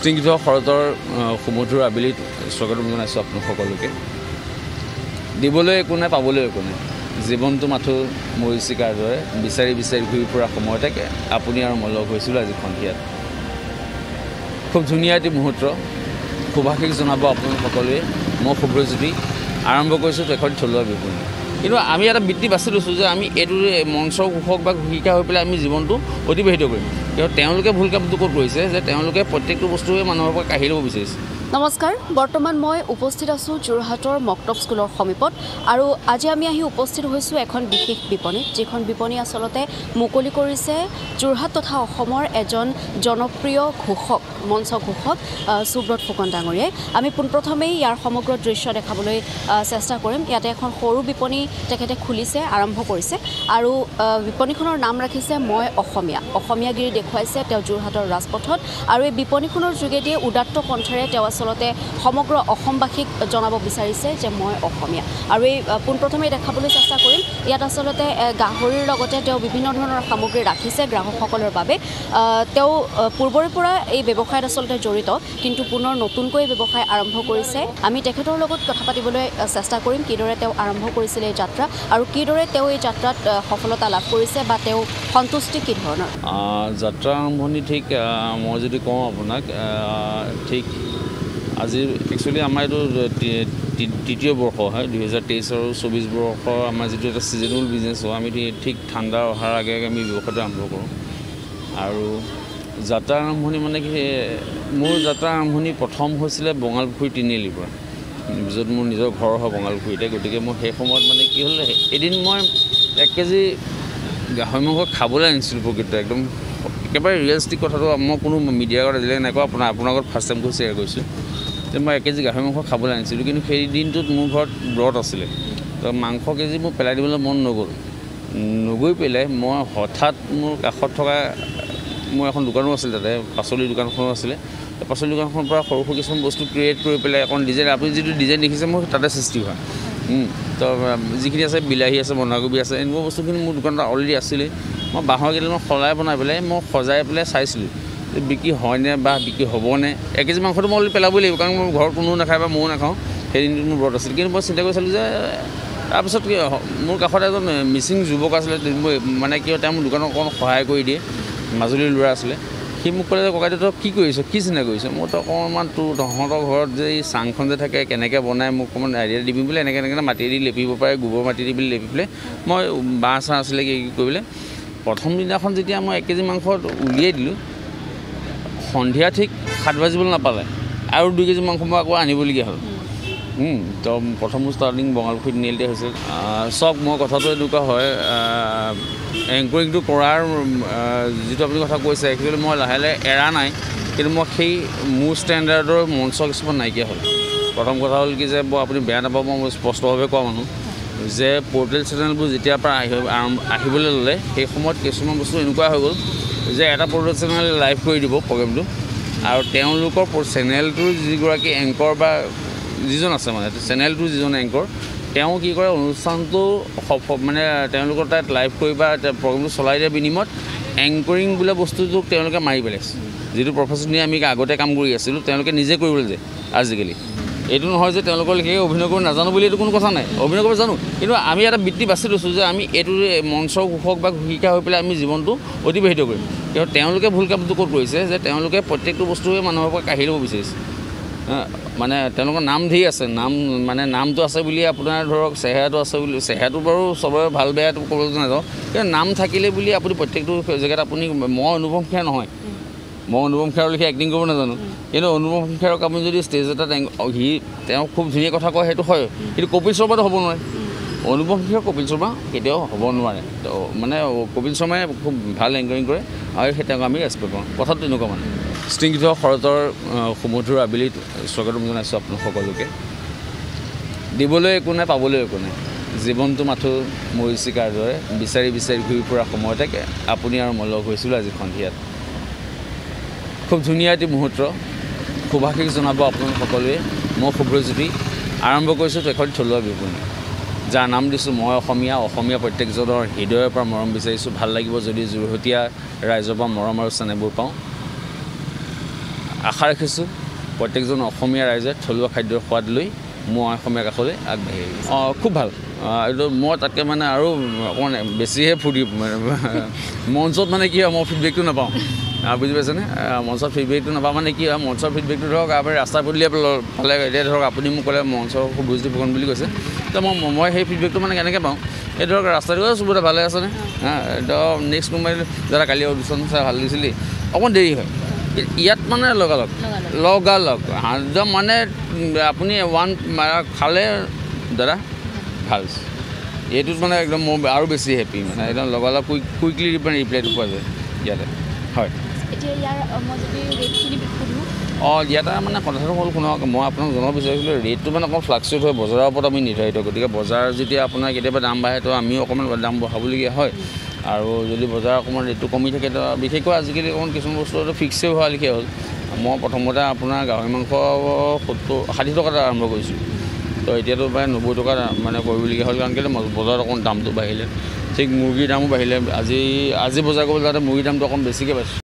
স্নিগ্ধ শৰতৰ সুমধুৰ আবেলিত স্বাগতম জনাইছোঁ আপোনাক সকলোকে। দিবলৈ একো নাই পাবলৈ একো নাই। জীৱনটো মাথো মৰিচিকাৰ দৰে বিচাৰি বিচাৰি ঘূৰি ফুৰা সময়তে আপুনি আৰু মই লগ হৈছিলোঁ আজি সন্ধিয়াত। খুব ধুনীয়া এটি মুহূৰ্ত। শুভাশীষ জনাব আপোনালোক সকলোৱে। মই শুভ্ৰজ্যোতি আৰম্ভ কৰিছোঁ এখন থলুৱা বিপণী। কিন্তু আমি এটা বৃত্তি বাছি লৈছোঁ যে আমি এইটো মঞ্চৰ ঘোষক বা ঘোষিকা হৈ পেলাই আমি জীৱনটো অতিবাহিত কৰিম। কিন্তু তেওঁলোকে ভুল কামটো ক'ত কৰিছে যে তেওঁলোকে প্ৰত্যেকটো বস্তুৱে মানুহৰ পৰা কাঢ়ি ল'ব বিচাৰিছে? নমস্কাৰ বৰ্তমান মই উপস্থিত আছোঁ যোৰহাটৰ মক্তব স্কুলৰ সমীপত আৰু আজি আমি আহি উপস্থিত হৈছোঁ এখন বিশেষ বিপণীত যিখন বিপণী আচলতে মুকলি কৰিছে যোৰহাট তথা অসমৰ এজন জনপ্ৰিয় ঘোষক মঞ্চ ঘোষক সুব্ৰত ফুকন ডাঙৰীয়াই। আমি পোনপ্ৰথমেই ইয়াৰ সমগ্ৰ দৃশ্য দেখাবলৈ চেষ্টা কৰিম। ইয়াতে এখন সৰু বিপণী তেখেতে খুলিছে আৰম্ভ কৰিছে। আৰু বিপণীখনৰ নাম ৰাখিছে মই অসমীয়া অসমীয়াগিৰি দেখুৱাইছে তেওঁ যোৰহাটৰ ৰাজপথত আৰু এই বিপণীখনৰ যোগেদিয়ে উদাত্ত কণ্ঠেৰে তেওঁ আচলতে সমগ্ৰ অসমবাসীক জনাব বিচাৰিছে যে মই অসমীয়া। আৰু এই পোনপ্ৰথমেই দেখাবলৈ চেষ্টা কৰিম। ইয়াত আচলতে গাহৰিৰ লগতে তেওঁ বিভিন্ন ধৰণৰ সামগ্ৰী ৰাখিছে গ্ৰাহকসকলৰ বাবে। তেওঁ পূৰ্বৰে পৰা এই ব্যৱসায়ত আচলতে জড়িত কিন্তু পুনৰ নতুনকৈ ব্যৱসায় আৰম্ভ কৰিছে। আমি তেখেতৰ লগত কথা পাতিবলৈ চেষ্টা কৰিম কিদৰে তেওঁ আৰম্ভ কৰিছিলে এই যাত্ৰা আৰু কিদৰে তেওঁ এই যাত্ৰাত সফলতা লাভ কৰিছে বা তেওঁ সন্তুষ্টি কি ধৰণৰ। যাত্ৰা আৰম্ভণি ঠিক মই যদি কওঁ আপোনাক ঠিক আজি একচুৱেলি আমাৰ এইটো তৃতীয় বৰ্ষ হয় দুহেজাৰ তেইছ আৰু চৌবিছ বৰ্ষৰ আমাৰ যিটো এটা ছিজনেল বিজনেছ হয় আমি ঠিক ঠাণ্ডা অহাৰ আগে আগে আমি ব্যৱসায়টো আৰম্ভ কৰোঁ। আৰু যাত্ৰা আৰম্ভণি মানে কি মোৰ যাত্ৰা আৰম্ভণি প্ৰথম হৈছিলে বঙালপুখুৰী তিনিআলিৰ পৰা। য'ত মোৰ নিজৰ ঘৰ হয় বঙালপুখুৰীতে গতিকে মই সেই সময়ত মানে কি হ'ল এদিন মই এক কেজি গাহৰি মাংস খাবলৈ আনিছিলোঁ প্ৰকৃত একদম একেবাৰে ৰিয়েলিষ্টিক কথাটো মই কোনো মিডিয়াৰ আগত আজিলৈকে নাই কোৱা আপোনাৰ আপোনাৰ আগত ফাৰ্ষ্ট টাইম শ্বেয়াৰ কৰিছোঁ যে মই এক কেজি গাহৰি মাংস খাবলৈ আনিছিলোঁ কিন্তু সেই দিনটোত মোৰ ঘৰত ব্ৰত আছিলে। তো মাংস কেজি মোৰ পেলাই দিবলৈ মন নগ'ল। নগৈ পেলাই মই হঠাৎ মোৰ কাষত থকা মোৰ এখন দোকানো আছিলে তাতে পাচলিৰ দোকানখনো আছিলে। পাচলি দোকানখনৰ পৰা সৰু সৰু কিছুমান বস্তু ক্ৰিয়েট কৰি পেলাই অকণ ডিজাইন আপুনি যিটো ডিজাইন দেখিছে মোৰ তাতে সৃষ্টি হয় তো যিখিনি আছে বিলাহী আছে বন্ধাকবি আছে এনেকুৱা বস্তুখিনি মোৰ দোকানত অলৰেডি আছিলে। মই বাঁহৰ কেইডালমান সলাই বনাই পেলাই মই সজাই পেলাই চাইছিলোঁ। বিক্ৰী হয়নে বা বিক্ৰী হ'বনে? এক কেজি মাংসটো মই অলৰেডি পেলাবই লাগিব কাৰণ মোৰ ঘৰত কোনেও নাখায় বা ময়ো নাখাওঁ। সেইদিনটোত মোৰ ব্ৰত আছিল। কিন্তু মই চিন্তা কৰি চালোঁ যে তাৰপিছত কি মোৰ কাষত এজন মিচিং যুৱক আছিলে মানে কি তেওঁ মোৰ দোকানত অকণ সহায় কৰি দিয়ে। মাজুলীৰ ল'ৰা আছিলে। সি মোক ক'লে যে ককাইদেউ তই কি কৰিছ? কি চিন্তা কৰিছ? মই তো অকণমান তোৰ তহঁতৰ ঘৰত যে এই চাংখন যে থাকে কেনেকৈ বনাই মোক অকণমান আইডিয়া দিবি বোলে এনেকৈ এনেকৈ মাটি দি লেপিব পাৰে গোবৰ মাটি দি বুলি লেপি পেলাই মই বাঁহ চাহ আছিলে কি কি কৰিবলৈ প্ৰথম দিনাখন যেতিয়া মই এক কেজি মাংস উলিয়াই দিলোঁ সন্ধিয়া ঠিক সাত বাজিবলৈ নাপালে আৰু দুই কেজি মাংস মই আকৌ আনিবলগীয়া হ'ল। তো প্ৰথম ষ্টাৰ্টিং বঙালপুখুৰী তিনিআলিতে হৈছিল। চাওক মই কথাটো এনেকুৱা হয় এংকৰিংটো কৰাৰ যিটো আপুনি কথা কৈছে একচুৱেলি মই লাহে লাহে এৰা নাই কিন্তু মই সেই মোৰ ষ্টেণ্ডাৰ্ডৰ মঞ্চ কিছুমান নাইকিয়া হ'ল। প্ৰথম কথা হ'ল কি যে মই আপুনি বেয়া নাপাব মই স্পষ্টভাৱে কোৱা মানুহ যে পৰ্টেল চেনেলবোৰ যেতিয়াৰ পৰা আহি আহিবলৈ ল'লে সেই সময়ত কিছুমান বস্তু এনেকুৱা হৈ গ'ল যে এটা পৰ্টেল চেনেল লাইভ কৰি দিব প্ৰগ্ৰেমটো আৰু তেওঁলোকৰ চেনেলটোৰ যিগৰাকী এংকৰ বা যিজন আছে মানে চেনেলটোৰ যিজন এংকৰ তেওঁ কি কৰে অনুষ্ঠানটো মানে তেওঁলোকৰ তাত লাইভ কৰি বা প্ৰগ্ৰেমটো চলাই দিয়াৰ বিনিময়ত এংকৰিং বোলা বস্তুটোক তেওঁলোকে মাৰি পেলাইছে। যিটো প্ৰফেচনেলি আমি আগতে কাম কৰি আছিলোঁ তেওঁলোকে নিজে কৰিবলৈ যায় আজিকালি। এইটো নহয় যে তেওঁলোকৰ লেখীয়াকৈ অভিনয় কৰিব নাজানো বুলি এইটো কোনো কথা নাই। অভিনয় কৰিব জানো কিন্তু আমি এটা বৃত্তি বাছি লৈছোঁ যে আমি এইটো মঞ্চৰ ঘোষক বা ঘোষিকা হৈ পেলাই আমি জীৱনটো অতিবাহিত কৰিম। কিন্তু তেওঁলোকে ভুল কামটো ক'ত কৰিছে? যে তেওঁলোকে প্ৰত্যেকটো বস্তুৱে মানুহৰ পৰা কাঢ়ি ল'ব বিচাৰিছে। মানে তেওঁলোকৰ নাম ধেৰ আছে নাম মানে নামটো আছে বুলি আপোনাৰ ধৰক চেহেৰাটো আছে বুলি চেহেৰাটো বাৰু চবৰে ভাল বেয়াটো ক'বলৈ নাযাওঁ কিন্তু নাম থাকিলে বুলি আপুনি প্ৰত্যেকটো জেগাত আপুনি মই অনুপম খেৰ নহয়। মই অনুপম খেৰৰ লিখি এক্টিং কৰিব নাজানো। কিন্তু অনুপম খেৰক আপুনি যদি ষ্টেজ এটাত সি তেওঁ খুব ধুনীয়া কথা কয় সেইটো হয়। কিন্তু কপিল শৰ্মাটো হ'ব নোৱাৰে। অনুপম খেৰ কপিল শৰ্মা কেতিয়াও হ'ব নোৱাৰে। তো মানে কপিল শৰ্মাই খুব ভাল এংকাৰিং কৰে আৰু সেই তেওঁক আমি ৰেচপেক্ট কৰোঁ। কথাটো তেনেকুৱা মানে। স্নিগ্ধ শৰতৰ সুমধুৰ আবেলিত স্বাগতম জনাইছোঁ আপোনাক সকলোকে দিবলৈ একো নাই পাবলৈ একো নাই। জীৱনটো মাথো মৰিচিকাৰ দৰে বিচাৰি বিচাৰি ঘূৰি ফুৰা সময়তে আপুনি আৰু মই লগ হৈছিলোঁ আজি সন্ধিয়াত। খুব ধুনীয়া এটি মুহূৰ্ত। শুভাশীষ জনাব আপোনালোক সকলোৱে। মই শুভ্ৰজ্যোতি। আৰম্ভ কৰিছোঁ এখন থলুৱা বিপণী। যাৰ নাম দিছোঁ মই অসমীয়া। অসমীয়া প্ৰত্যেকজনৰ হৃদয়ৰ পৰা মৰম বিচাৰিছোঁ। ভাল লাগিব যদি যোৰহতীয়া ৰাইজৰ পৰা মৰম আৰু চেনেহবোৰ পাওঁ। আশা ৰাখিছোঁ প্ৰত্যেকজন অসমীয়া ৰাইজে থলুৱা খাদ্যৰ সোৱাদ লৈ মই অসমীয়া কাষলৈ আগবাঢ়ি আহিছোঁ। অঁ খুব ভাল। এইটো মই তাতকৈ মানে আৰু অকণমান বেছিহে ফূৰ্তি মানে মঞ্চত মানে কি হয় মই ফিডবেকটো নাপাওঁ। বুজি পাইছেনে? মঞ্চৰ ফিডবেকটো নাপাওঁ মানে কি হয় মঞ্চৰ ফিডবেকটো ধৰক আপুনি ৰাস্তা পদূলিয়ে পালে এতিয়া ধৰক আপুনি মোক ক'লে মঞ্চৰ সুবুজটি ফুকন বুলি কৈছে। তো মই মই সেই ফিডবেকটো মানে কেনেকৈ পাওঁ এই ধৰক ৰাস্তাটো চবতে ভালে আছেনে? হা একদম নেক্সট কোনোবাই দাদা কালি অডিশ্যন চাই ভাল দিছিলি। অকণমান দেৰি হয়। ইয়াত মানে লগালগ। লগালগ। একদম মানে আপুনি ওৱান খালে দাদা ভাল এইটোত মানে একদম মই আৰু বেছি হেপী মানে। একদম লগালগ কুইক কুইকলি মানে ৰিপ্লাইটো পোৱা যায় ইয়াতে। হয়। এতিয়া ইয়াৰ মই যদি ৰেটখিনি অঁ ইয়াতে মানে কথাটো হ'ল শুনক মই আপোনাক জনাব বিচাৰিছিলোঁ ৰেটটো মানে অকণ ফ্লাকচুৱেট হয় বজাৰৰ ওপৰত আমি নিৰ্ধাৰিত গতিকে বজাৰ যেতিয়া আপোনাৰ কেতিয়াবা দাম বাঢ়ে তো আমিও অকণমান দাম বঢ়াবলগীয়া হয়। আৰু যদি বজাৰ অকণমান ৰেটটো কমি থাকে তো বিশেষকৈ আজিকালি অকণমান কিছুমান বস্তুটো ফিক্সেই হোৱা লেখীয়া হ'ল। মই প্ৰথমতে আপোনাৰ গাহৰি মাংস সত্তৰ ষাঠি টকাত আৰম্ভ কৰিছোঁ। তো এতিয়াতো প্ৰায় নব্বৈ টকা মানে কৰিবলগীয়া হ'ল কাৰণ কেলৈ বজাৰত অকণ দামটো বাঢ়িলে ঠিক মুৰ্গীৰ দামো বাঢ়িলে আজি আজি বজাৰ কৰিবলৈ যাওঁতে মুৰ্গীৰ দামটো অকণ বেছিকৈ পাইছোঁ